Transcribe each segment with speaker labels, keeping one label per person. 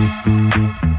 Speaker 1: Thank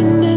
Speaker 1: in know.